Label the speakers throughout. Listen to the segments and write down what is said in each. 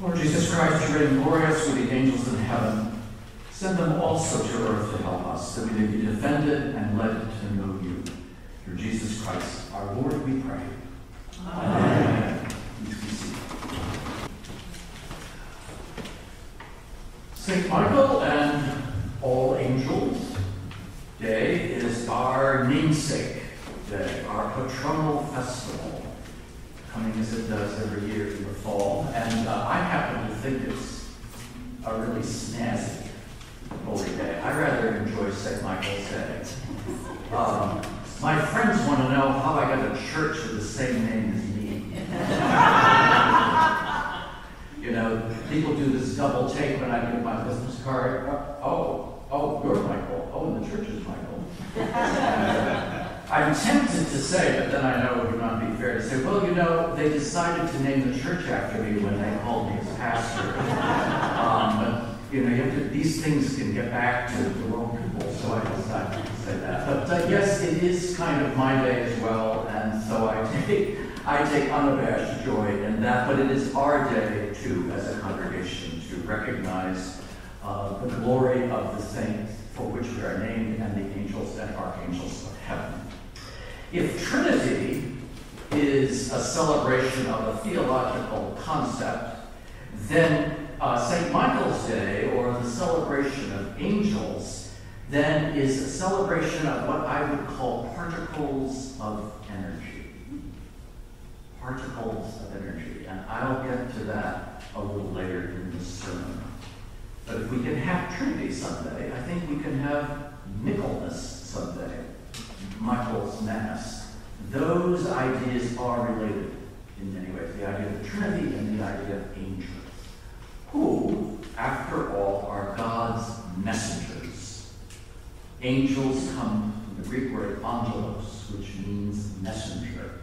Speaker 1: Lord Jesus Christ, you reign glorious with the angels in heaven. Send them also to earth to help us, that we may be defended and led to know you. Through Jesus Christ, our Lord, we pray. Amen. St. Michael and All Angels Day is our namesake day, our patronal festival, coming as it does every year in the fall. And uh, I happen to think it's a really snazzy holy day. I rather enjoy St. Michael's Day. Um, my friends want to know how I got a church with the same name as me. you know, people do this double take when I give my business card. Oh, oh, you're Michael. Oh, and the church is Michael. I'm tempted to say, but then I know it would not be fair to say, well, you know, they decided to name the church after me when they called me as pastor. Um, but, you know, you to, these things can get back to the wrong people, so I decided to say that. But uh, yes, it is kind of my day as well, and so I take, I take unabashed joy in that, but it is our day, too, as a congregation, to recognize uh, the glory of the saints for which we are named and the angels and archangels of heaven. If Trinity a celebration of a theological concept, then uh, St. Michael's Day, or the celebration of angels, then is a celebration of what I would call particles of energy. Particles of energy. And I'll get to that a little later in the sermon. But if we can have Trinity Sunday, I think we can have Michaelmas Sunday. Michael's Mass. Those ideas are related in many ways the idea of the Trinity and the idea of angels, who, after all, are God's messengers. Angels come from the Greek word angelos, which means messenger.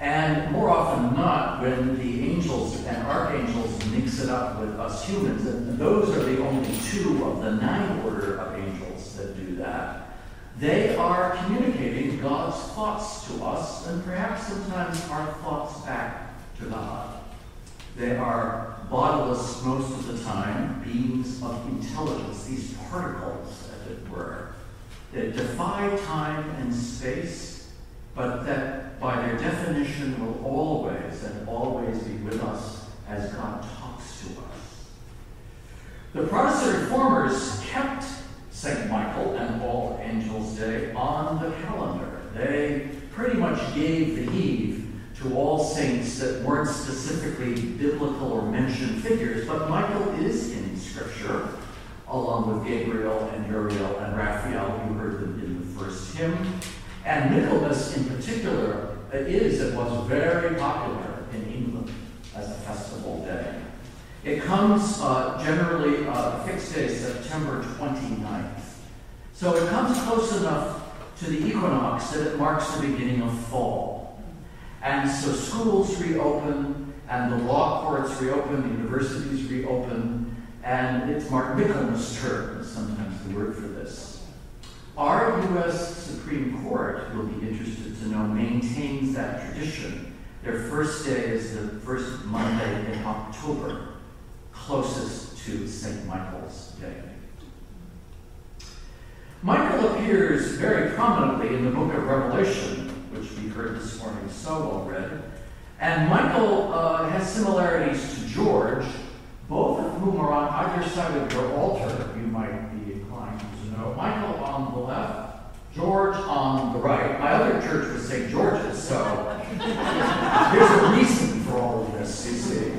Speaker 1: And more often not, when the angels and archangels mix it up with us humans, and those are the only two of the nine order of angels that do that, they are communicating God's thoughts to us, and perhaps sometimes our thoughts back to God. They are bodiless most of the time, beings of intelligence, these particles, as it were, that defy time and space, but that by their definition will always and always be with us as God talks to us. The Protestant reformers kept St. Michael and All Angels Day calendar. They pretty much gave the heave to all saints that weren't specifically biblical or mentioned figures, but Michael is in Scripture, along with Gabriel and Uriel and Raphael. You heard them in the first hymn. And Michaelmas in particular is and was very popular in England as a festival day. It comes uh, generally uh, fixed day September 29th. So it comes close enough to the equinox that it marks the beginning of fall. And so schools reopen, and the law courts reopen, the universities reopen, and it's marked Michaelmas term, is sometimes the word for this. Our U.S. Supreme Court, you'll be interested to know, maintains that tradition. Their first day is the first Monday in October closest to St. Michael's Day. Michael appears very prominently in the book of Revelation, which we heard this morning so well read. And Michael uh, has similarities to George, both of whom are on either side of your altar, you might be inclined to know. Michael on the left, George on the right. My other church was St. George's, so there's a reason for all of this, you see.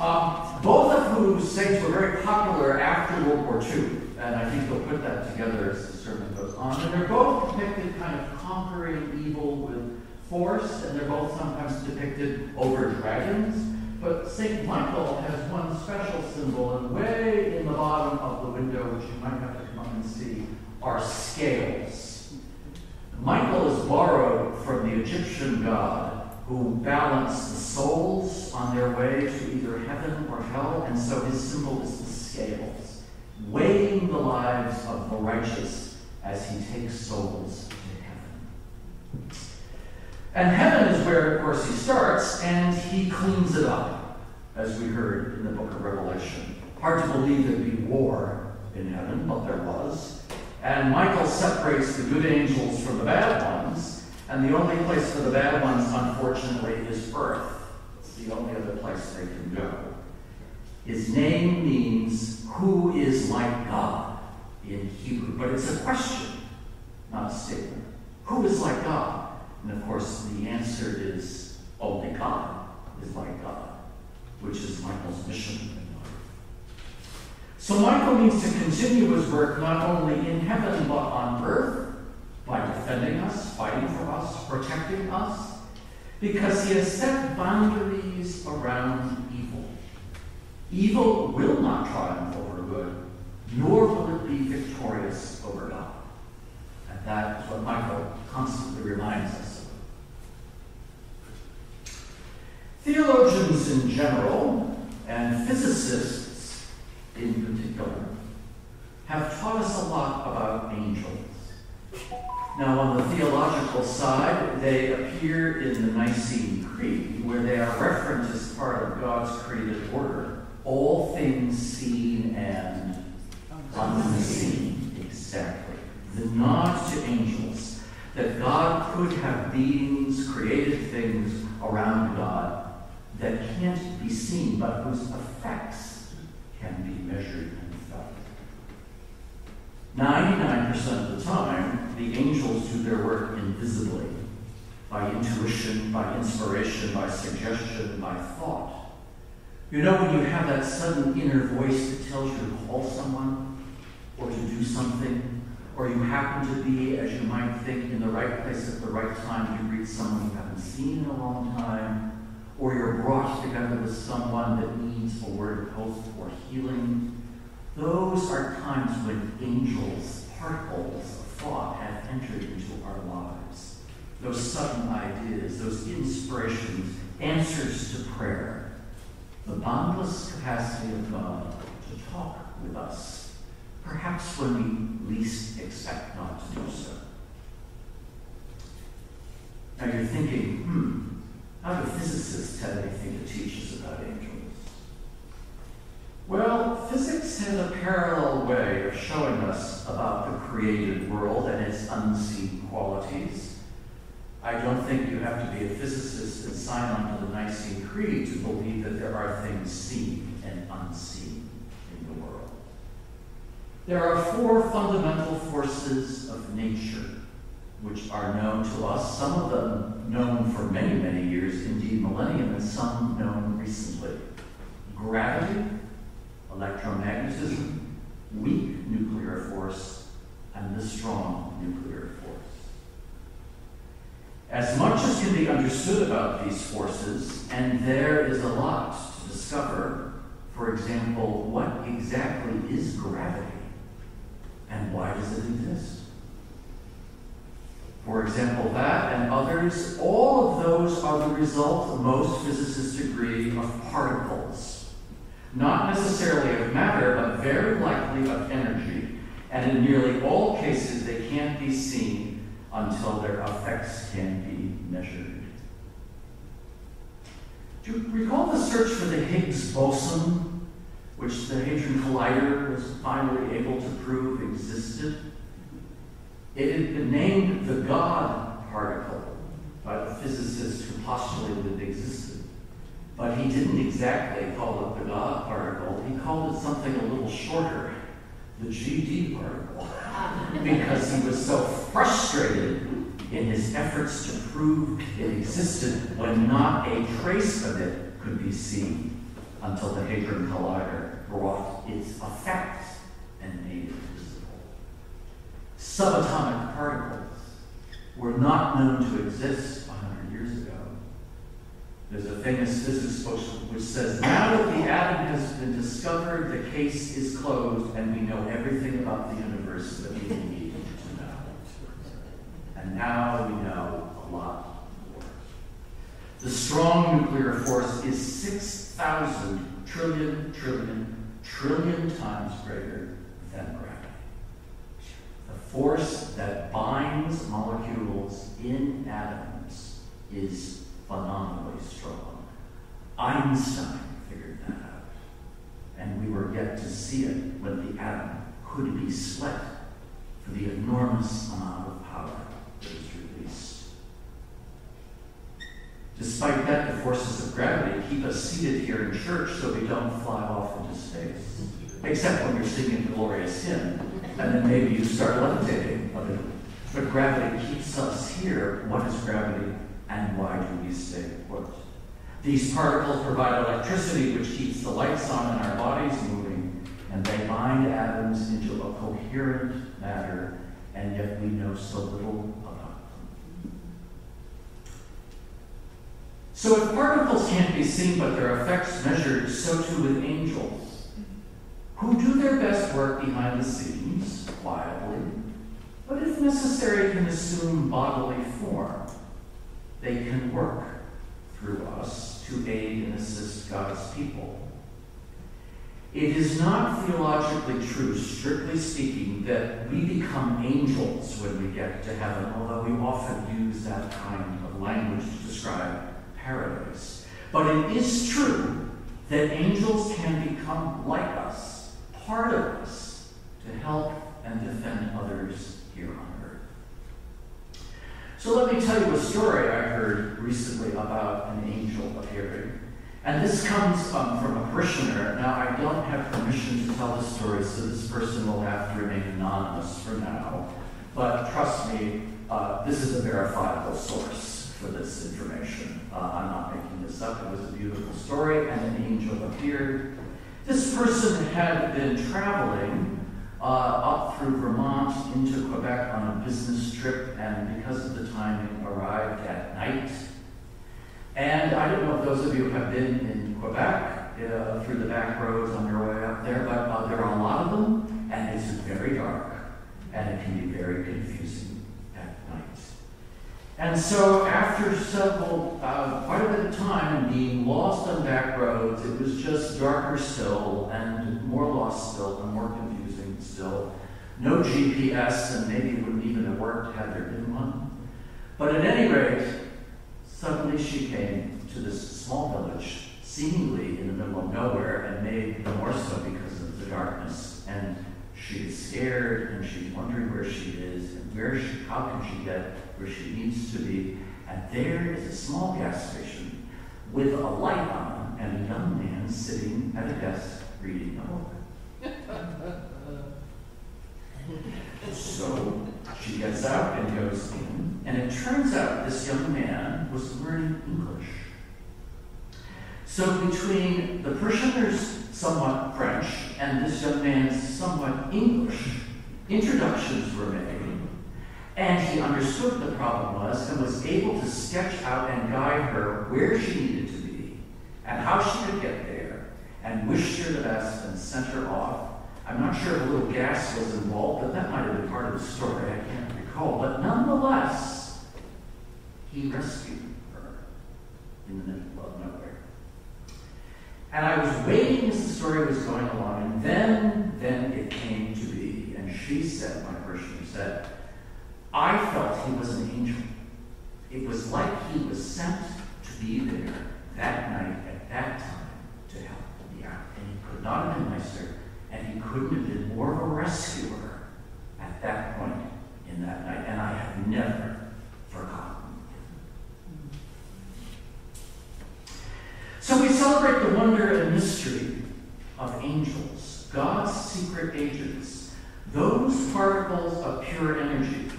Speaker 1: Um, both of whose saints were very popular after World War II, and I think they'll put that together as the sermon goes on. And they're both depicted kind of conquering evil with force, and they're both sometimes depicted over dragons. But St. Michael has one special symbol, and way in the bottom of the window, which you might have to come up and see, are scales. Michael is borrowed from the Egyptian god who balance the souls on their way to either heaven or hell, and so his symbol is the scales, weighing the lives of the righteous as he takes souls to heaven. And heaven is where, of course, he starts, and he cleans it up. as we heard in the book of Revelation. Hard to believe there'd be war in heaven, but there was. And Michael separates the good angels from the bad ones, and the only place for the bad ones, unfortunately, is earth. It's the only other place they can go. His name means who is like God in Hebrew, but it's a question, not a statement. Who is like God? And of course, the answer is only God is like God, which is Michael's mission in life. So Michael needs to continue his work not only in heaven but on earth by defending us, fighting for us, protecting us, because he has set boundaries around evil. Evil will not triumph over good, nor will it be victorious over God. And that is what Michael constantly reminds us of. Theologians in general, and physicists in particular, have taught us a lot about angels. Now, on the theological side, they appear in the Nicene Creed, where they are referenced as part of God's created order. All things seen and unseen. Exactly. The nod to angels, that God could have beings, created things around God that can't be seen, but whose effects can be measured and felt. 99% of the time, the angels do their work invisibly, by intuition, by inspiration, by suggestion, by thought. You know when you have that sudden inner voice that tells you to call someone, or to do something, or you happen to be, as you might think, in the right place at the right time to greet someone you haven't seen in a long time, or you're brought together with someone that needs a word of hope or healing those are times when angels, particles of thought, have entered into our lives. Those sudden ideas, those inspirations, answers to prayer, the boundless capacity of God to talk with us, perhaps when we least expect God to do so. Now you're thinking, hmm, how do physicists have anything to teach us about angels? Well, physics has a parallel way of showing us about the created world and its unseen qualities. I don't think you have to be a physicist and sign on to the Nicene Creed to believe that there are things seen and unseen in the world. There are four fundamental forces of nature which are known to us, some of them known for many, many years, indeed millennium, and some known recently. Gravity, electromagnetism, weak nuclear force, and the strong nuclear force. As much as can be understood about these forces, and there is a lot to discover, for example, what exactly is gravity and why does it exist? For example, that and others, all of those are the result, of most physicists agree, of particles not necessarily of matter, but very likely of energy. And in nearly all cases, they can't be seen until their effects can be measured. Do you recall the search for the Higgs boson, which the Hadron Collider was finally able to prove existed? It had been named the God particle by the physicist who postulated it existed. But he didn't exactly call it the God particle. He called it something a little shorter, the GD particle, because he was so frustrated in his efforts to prove it existed when not a trace of it could be seen until the Hadron Collider brought its effects and made it visible. Subatomic particles were not known to exist 100 years ago. There's a famous physics book which says, now that the atom has been discovered, the case is closed, and we know everything about the universe that we need to know. And now we know a lot more. The strong nuclear force is 6,000 trillion, trillion, trillion times greater than gravity. The force that binds molecules in atoms is phenomenally strong. Einstein figured truly sweat for the enormous amount of power that is released. Despite that, the forces of gravity keep us seated here in church so we don't fly off into space. Except when you're singing glorious hymn, and then maybe you start levitating a little. But gravity keeps us here. What is gravity, and why do we stay put? These particles provide electricity, which keeps the lights on in our bodies moving, and they bind atoms into a coherent matter, and yet we know so little about them. So if particles can't be seen but their effects measured, so too with angels, who do their best work behind the scenes, quietly, but if necessary can assume bodily form. They can work through us to aid and assist God's people. It is not theologically true, strictly speaking, that we become angels when we get to heaven, although we often use that kind of language to describe paradise. But it is true that angels can become like us, part of us, to help and defend others here on earth. So let me tell you a story I heard recently about an angel appearing. And this comes um, from a parishioner. Now, I don't have permission to tell this story, so this person will have to remain anonymous for now. But trust me, uh, this is a verifiable source for this information. Uh, I'm not making this up. It was a beautiful story, and an angel appeared. This person had been traveling uh, up through Vermont into Quebec on a business trip, and because of the timing, arrived at night and I don't know if those of you have been in Quebec uh, through the back roads on your way up there, but uh, there are a lot of them, and it's very dark, and it can be very confusing. And so, after several, uh, quite a bit of time being lost on back roads, it was just darker still, and more lost still, and more confusing still. No GPS, and maybe it wouldn't even have worked had there been one. But at any rate, Suddenly she came to this small village, seemingly in the middle of nowhere, and made the more so because of the darkness. And she is scared, and she's wondering where she is, and where she, how can she get where she needs to be. And there is a small gas station with a light on, and a young man sitting at a desk reading a book. so she gets out and goes in, and it turns out this young man was learning English. So between the parishioner's somewhat French and this young man's somewhat English, introductions were made, and he understood the problem was and was able to sketch out and guide her where she needed to be and how she could get there, and wished her the best and sent her off I'm not sure if a little gas was involved, but that might have been part of the story. I can't recall. But nonetheless, he rescued her in the middle of nowhere. And I was waiting as the story was going along, and then, then it came to be. And she said, my parishioner said, I felt he was an angel. It was like he was sent to be there that night at that time to help me out. And he could not have been nicer and he couldn't have been more of a rescuer at that point in that night. And I have never forgotten him. So we celebrate the wonder and mystery of angels, God's secret agents, those particles of pure energy.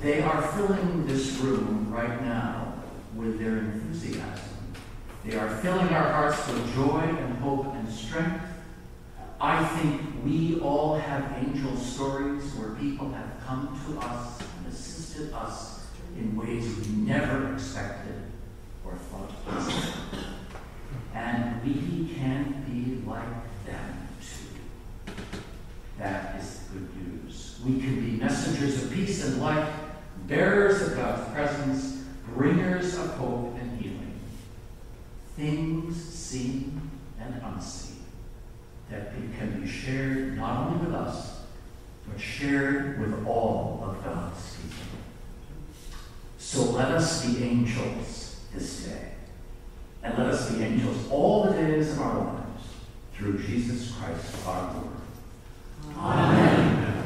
Speaker 1: They are filling this room right now with their enthusiasm. They are filling our hearts with joy and hope and strength I think we all have angel stories where people have come to us and assisted us in ways we never expected or thought possible. And we can be like them too. That is the good news. We can be messengers of peace and light, bearers of God's presence, bringers of hope things seen and unseen that can be shared not only with us, but shared with all of God's people. So let us be angels this day, and let us be angels all the days of our lives through Jesus Christ our Lord. Amen. Amen.